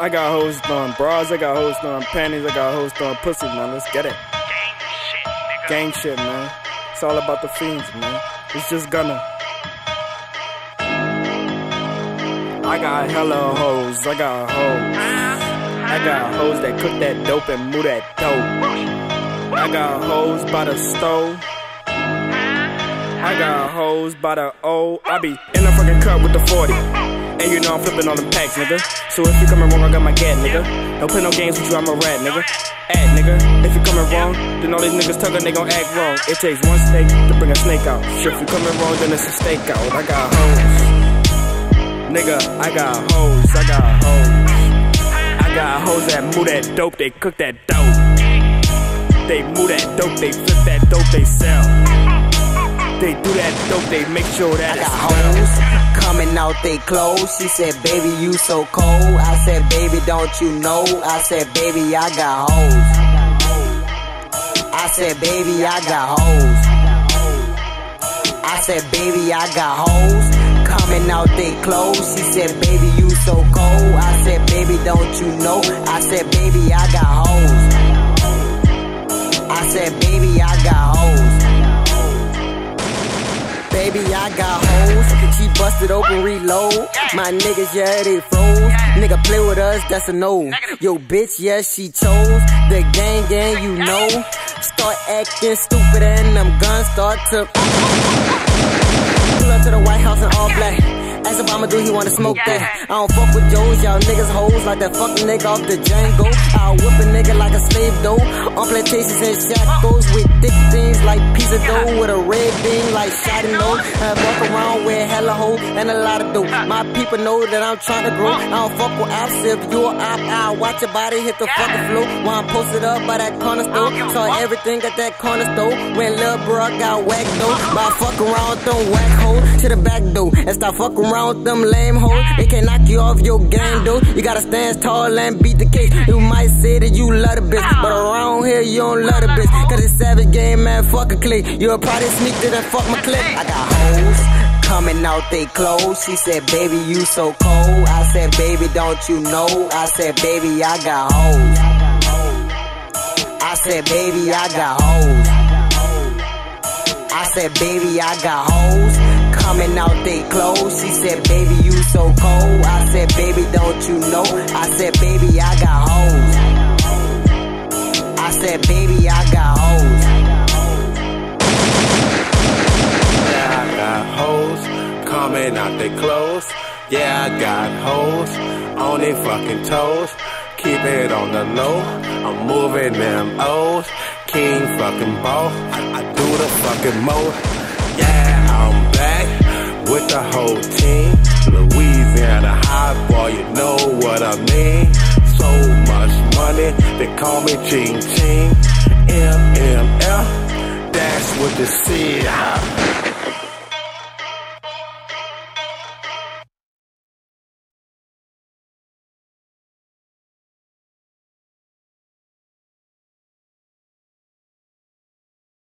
I got hoes throwing bras, I got hoes throwing panties, I got hoes throwing pussy, man. Let's get it. Gang shit, man. It's all about the fiends, man. It's just gonna. I got hella hoes, I got hoes. I got hoes that cook that dope and move that dope. I got hoes by the stove. I got hoes by the O. I be in the fucking cup with the 40. And you know I'm flipping on them packs, nigga. So if you coming wrong, I got my gat, nigga. Don't play no games with you, I'm a rat, nigga. Add, nigga. If you coming wrong, then all these niggas talking, they gon' act wrong. It takes one snake to bring a snake out. Sure, if you coming wrong, then it's a stake out. I got hoes. Nigga, I got hoes, I got hoes. I got hoes that move that dope, they cook that dope. They move that dope, they flip that dope, they sell. They do that dope, they make sure that I got hoes coming out they clothes. She said, baby, you so cold. I said, baby, don't you know? I said, baby, I got hoes. I said, baby, I got hoes. I said, baby, I got hoes coming out they clothes. She said, baby, you so cold. I said, baby, don't you know? I said, baby, I got hoes. I said, baby, I got hoes baby, I got hoes. She busted open, reload. My niggas, yeah, they froze. Nigga play with us, that's a no. Yo, bitch, yeah, she chose. The gang, gang, you know. Start acting stupid and them guns start to. Pull up to the White House in all black. Ask Obama, do he wanna smoke that? I don't fuck with Joes, y'all niggas hoes like that fucking nigga off the Django. I'll whip a nigga like a slave though. On plantations and shackles with thick things like of dough with a red like shotty nose. I walk around with hella hoes and a lot of dope. My people know that I'm trying to grow. I don't fuck with ops if you a op. I'll watch your body hit the fucking floor while I'm posted up by that corner store. Saw everything at that corner store. When lil' bro got whacked though. I fuck around with them whack hoes to the back door and start fucking around with them lame hoes. They can knock you off your game, dude. You gotta stand tall and beat the case. You might say that you love the bitch, but around here you don't love the bitch. Cause it's savage game, man, fuck a click. You'll probably sneak to the fuck my click. I got hoes coming out they clothes. She said, baby, you so cold. I said, baby, don't you know? I said, baby, I got hoes. I said, baby, I got hoes. I said, baby, I got hoes coming out they clothes. She said, baby, you so cold. I said, baby, don't you know? I said, baby, I got hoes. I said, baby, I got hoes. Yeah, I got hoes coming out they clothes. Yeah, I got hoes on their fucking toes. Keep it on the low. I'm moving them O's. King fucking ball. I, do the fucking most. Yeah, I'm back with the whole team. Louisiana high boy, you know what I mean. So much money, they call me Ching Ching. MMF, that's what the C.